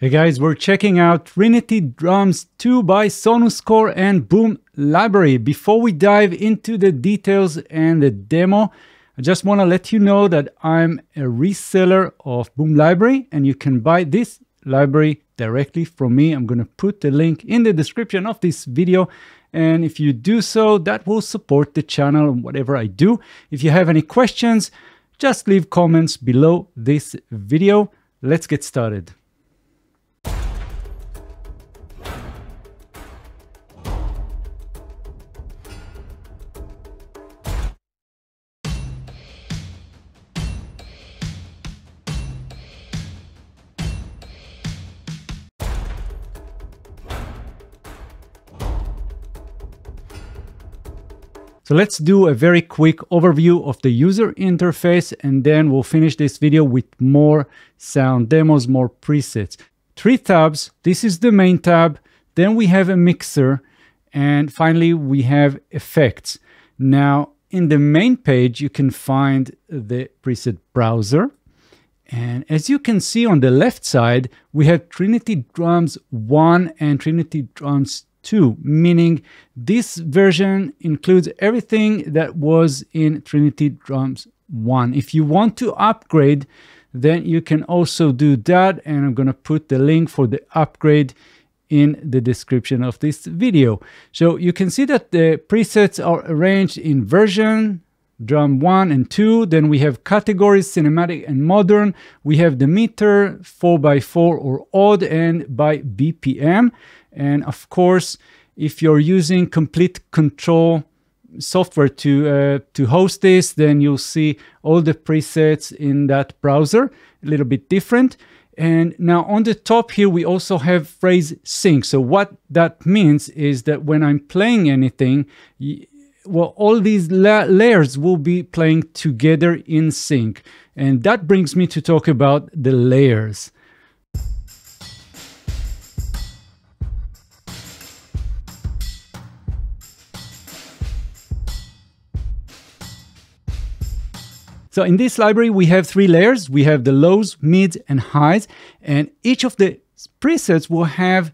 Hey guys, we're checking out Trinity Drums 2 by Sonuscore and Boom Library. Before we dive into the details and the demo, I just want to let you know that I'm a reseller of Boom Library and you can buy this library directly from me. I'm going to put the link in the description of this video. And if you do so, that will support the channel and whatever I do. If you have any questions, just leave comments below this video. Let's get started. So let's do a very quick overview of the user interface and then we'll finish this video with more sound demos, more presets. Three tabs, this is the main tab, then we have a mixer, and finally we have effects. Now in the main page you can find the preset browser, and as you can see on the left side, we have Trinity Drums 1 and Trinity Drums 2, meaning this version includes everything that was in Trinity Drums 1. If you want to upgrade, then you can also do that. And I'm going to put the link for the upgrade in the description of this video. So you can see that the presets are arranged in version, drum 1 and 2. Then we have categories, cinematic and modern. We have the meter, 4x4 or odd, and by BPM. And of course, if you're using Komplete Kontrol software to uh, to host this, then you'll see all the presets in that browser, a little bit different. And now on the top here, we also have phrase sync. So what that means is that when I'm playing anything, well, all these la layers will be playing together in sync. And that brings me to talk about the layers. So in this library, we have three layers. We have the lows, mids, and highs, and each of the presets will have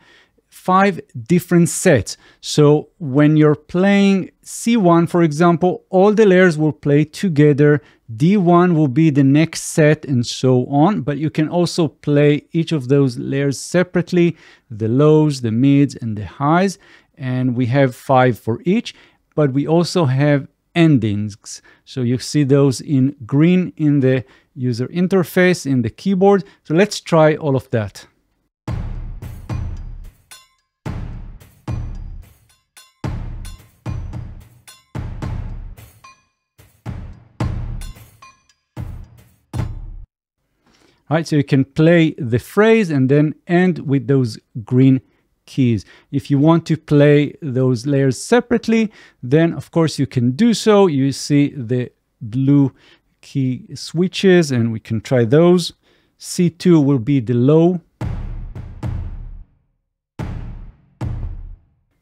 five different sets. So when you're playing C1, for example, all the layers will play together. D1 will be the next set and so on, but you can also play each of those layers separately, the lows, the mids, and the highs. And we have five for each, but we also have endings. So you see those in green in the user interface, in the keyboard. So let's try all of that. Right, so you can play the phrase and then end with those green keys. If you want to play those layers separately, then of course you can do so. You see the blue key switches and we can try those. C2 will be the low.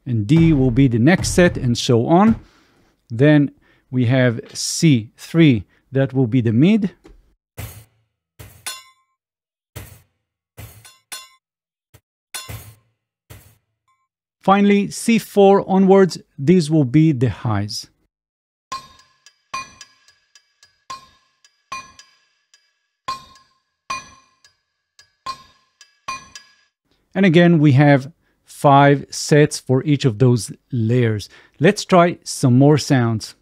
And D will be the next set and so on. Then we have C3, that will be the mid. Finally, C4 onwards, these will be the highs. And again, we have five sets for each of those layers. Let's try some more sounds.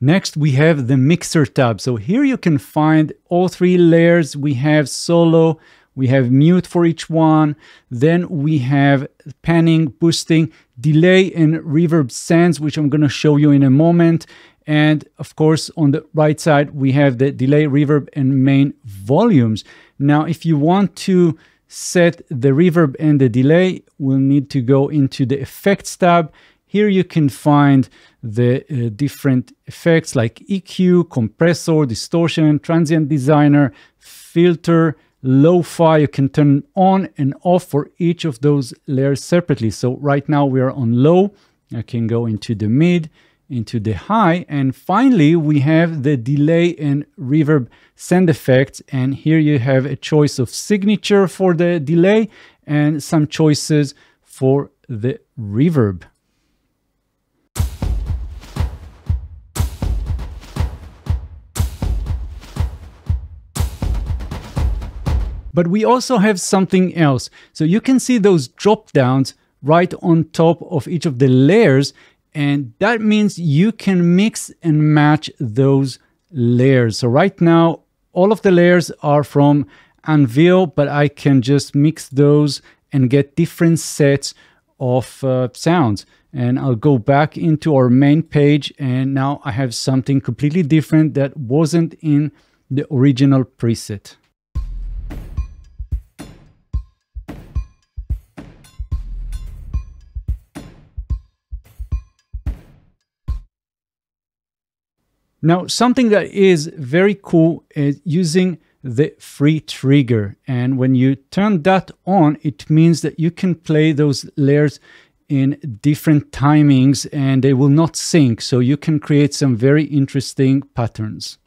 Next, we have the mixer tab. So here you can find all three layers. We have solo, we have mute for each one. Then we have panning, boosting, delay, and reverb sends, which I'm going to show you in a moment. And of course, on the right side, we have the delay, reverb, and main volumes. Now, if you want to set the reverb and the delay, we'll need to go into the effects tab here you can find the uh, different effects like EQ, compressor, distortion, transient designer, filter, lo-fi, you can turn on and off for each of those layers separately. So right now we are on low. I can go into the mid, into the high. And finally, we have the delay and reverb send effects. And here you have a choice of signature for the delay and some choices for the reverb. But we also have something else. So you can see those drop downs right on top of each of the layers. And that means you can mix and match those layers. So right now, all of the layers are from Anvil, but I can just mix those and get different sets of uh, sounds. And I'll go back into our main page and now I have something completely different that wasn't in the original preset. Now, something that is very cool is using the free trigger. And when you turn that on, it means that you can play those layers in different timings and they will not sync. So you can create some very interesting patterns.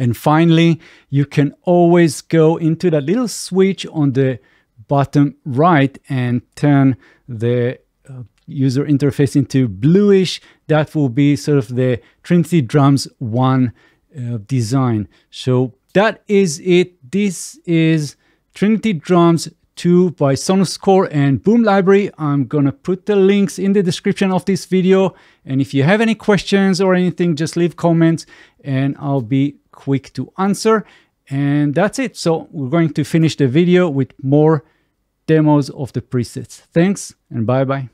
And finally, you can always go into that little switch on the bottom right and turn the uh, user interface into bluish. That will be sort of the Trinity Drums 1 uh, design. So that is it. This is Trinity Drums 2 by Sonuscore and Boom Library. I'm gonna put the links in the description of this video. And if you have any questions or anything, just leave comments and I'll be quick to answer. And that's it. So we're going to finish the video with more demos of the presets. Thanks and bye-bye.